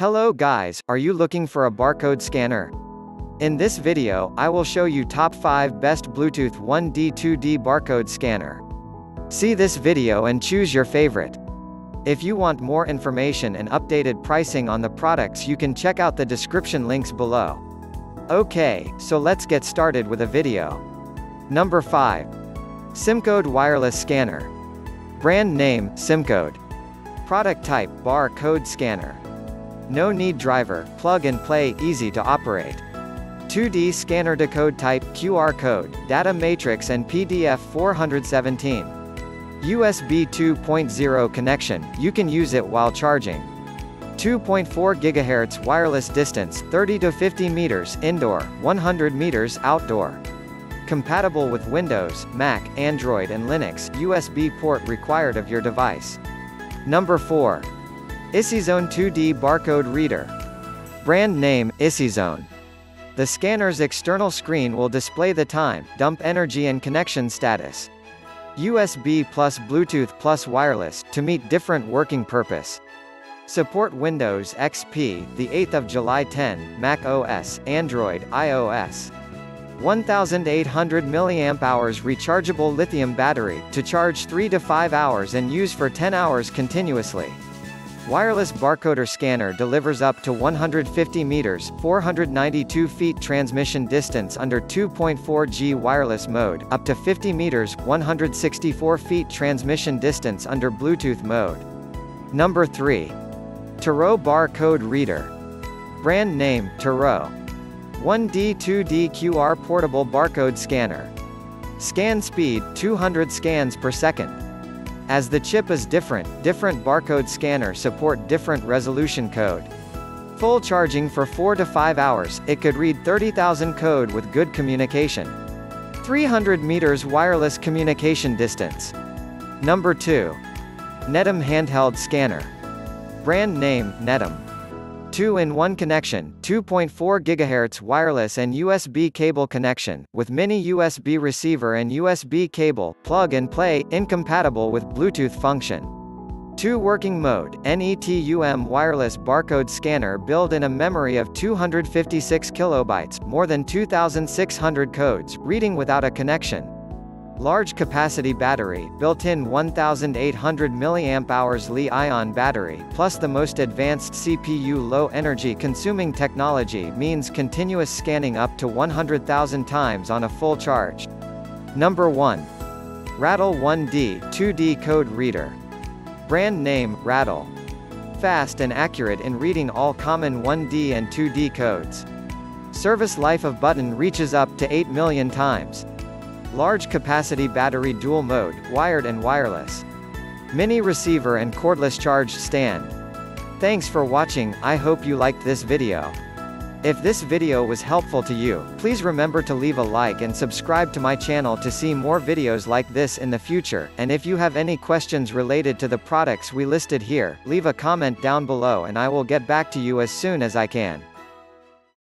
Hello guys, are you looking for a barcode scanner? In this video, I will show you top 5 best Bluetooth 1D 2D barcode scanner. See this video and choose your favorite. If you want more information and updated pricing on the products you can check out the description links below. Okay, so let's get started with a video. Number 5. Symcode Wireless Scanner. Brand name, Symcode. Product type, barcode scanner. No need driver, plug and play, easy to operate. 2D scanner decode type, QR code, data matrix and PDF 417. USB 2.0 connection, you can use it while charging. 2.4 GHz wireless distance 30 to 50 meters indoor, 100 meters outdoor. Compatible with Windows, Mac, Android and Linux, USB port required of your device. Number 4. Issyzone 2D Barcode Reader. Brand name, Issyzone. The scanner's external screen will display the time, dump energy and connection status. USB plus Bluetooth plus wireless, to meet different working purpose. Support Windows XP, the 8th of July 10, Mac OS, Android, iOS. 1800 mAh rechargeable lithium battery, to charge 3 to 5 hours and use for 10 hours continuously. Wireless barcoder scanner delivers up to 150 meters 492 feet transmission distance under 2.4G wireless mode, up to 50 meters 164 feet transmission distance under Bluetooth mode. Number 3. Terow Barcode Reader. Brand name, Terow. 1D 2D QR Portable Barcode Scanner. Scan speed, 200 scans per second. As the chip is different, different barcode scanner support different resolution code. Full charging for 4 to 5 hours, it could read 30,000 code with good communication. 300 meters wireless communication distance. Number 2. Netum Handheld Scanner. Brand name, Netum. 2-in-1 connection, 2.4 GHz wireless and USB cable connection, with mini USB receiver and USB cable, plug and play, incompatible with Bluetooth function. 2 working mode, NETUM wireless barcode scanner built in a memory of 256 kilobytes, more than 2,600 codes, reading without a connection. Large capacity battery, built-in 1800 mAh Li-ion battery, plus the most advanced CPU low energy consuming technology means continuous scanning up to 100,000 times on a full charge. Number 1. Radall 1D 2D code reader. Brand name, Radall. Fast and accurate in reading all common 1D and 2D codes. Service life of button reaches up to 8 million times. Large capacity battery dual mode, wired and wireless. Mini receiver and cordless charge stand. Thanks for watching, I hope you liked this video. If this video was helpful to you, please remember to leave a like and subscribe to my channel to see more videos like this in the future, and if you have any questions related to the products we listed here, leave a comment down below and I will get back to you as soon as I can.